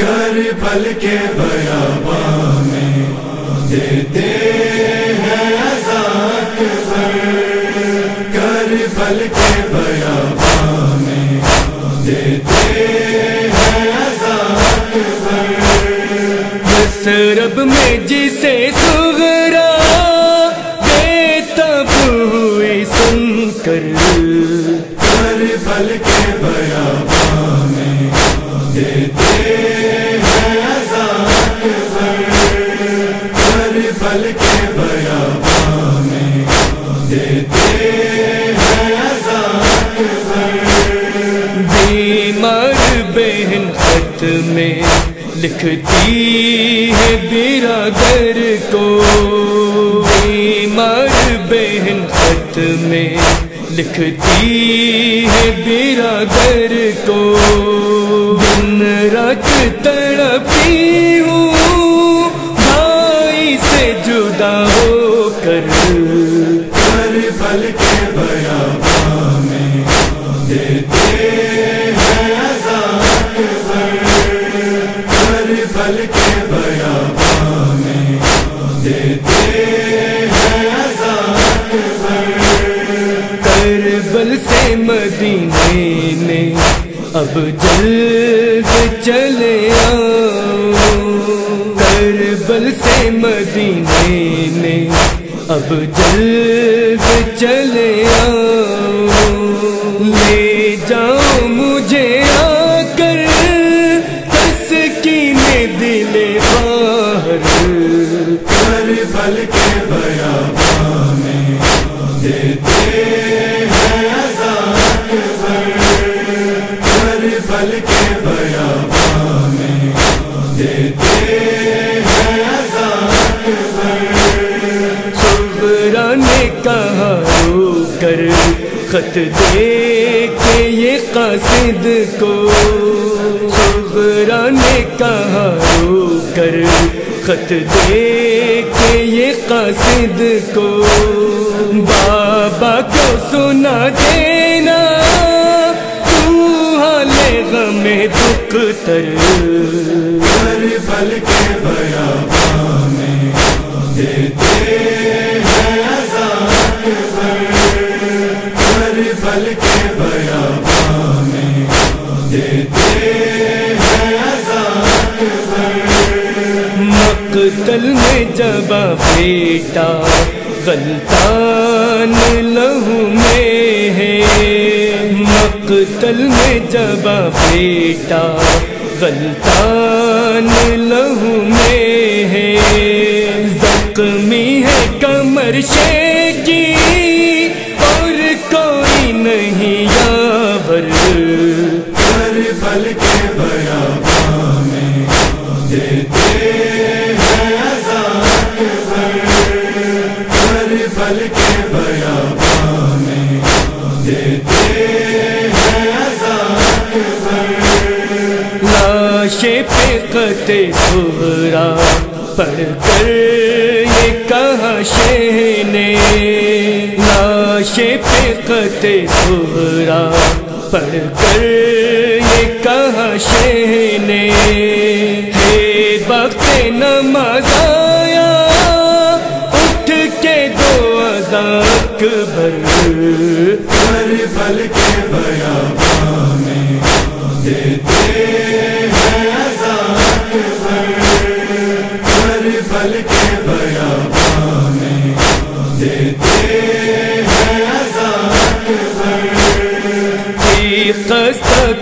کر بل کے بیابا میں دیتے ہیں ازاک کر بل کے بیابا میں دیتے ہیں ازاک سرب میں جسے سغرا دیتا ہوئی سن کر۔ کر بل کے بیابا خط میں لکھتی ہے، برادر کو بیمار بہن خط میں لکھتی ہے، برادر کو دن رات تڑپی ہوں، بھائی سے جدا ہو کر کے بیابا میں دیتے ہیں کربل سے مدینے میں اب جلد چلے کربل سے مدینے میں اب جلد چلے آؤ کر بل کے بیابا میں دیتے ہیں کے میں دیتے ہیں ازاک نے کہا رو کر خط دے کے یہ قاصد کو۔ سغرا نے کہا خط دے کے یہ قاصد کو بابا کو سنا دینا، تو حال غم دکھ تر۔ کر بل کے بیابا میں دیتے ہیں ازاک کر بل کے بیابا مقتل میں جب بیٹا غلطان لہو میں ہے۔ مقتل میں جب بیٹا غلطان لہو میں ہے۔ زخمی ہے کمر شیر لاشے پہ قطع سہرا پڑھ کر یہ کہا شہ نے لاشے پہ قطع سہرا پڑھ کر یہ کہا شہ نے ہے وقت نماز آیا، اٹھ کے دو ازاک بھر کر بل کے بیابا میں دیتے ہیں۔ ازاک کے میں دیتے ہیں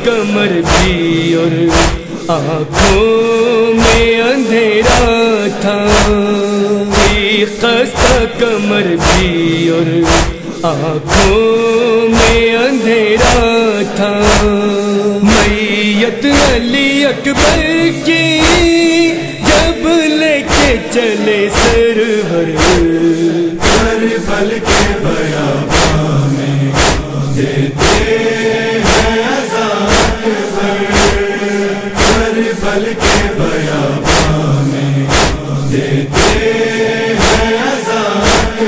کمر بھی اور آنکھوں میں اندھیرا تھا۔ خستہ کمر بھی اور آنکھوں میں اندھیرا تھا۔ میت علی اکبر کی جب لے کے چلے سرور کر بل کے میں دیتے ہیں کے بیابا میں دیتے ہیں ازاک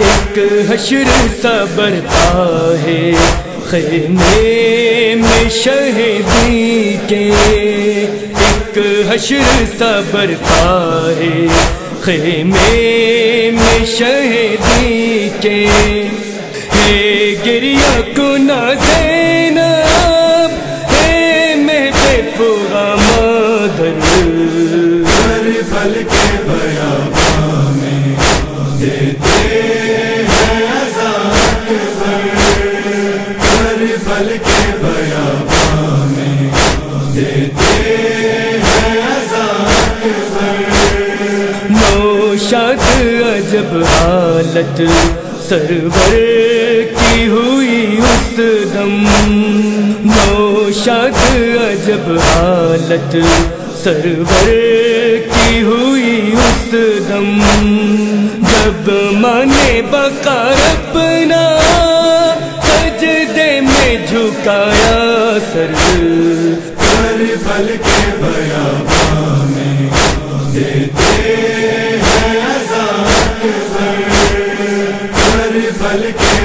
ایک حشر صبر ہے خیمے میں شہدی کے ایک حشر صبر ہے خیمے میں شہدی کے گریا کو عجب حالت سرور کی ہوئی اس دم، نوشاد عجب حالت سرور کی ہوئی اس دم۔ جب مانے بقا اپنا سجدے میں جھکایا سر۔ ہر پل کے بیاباں ہیں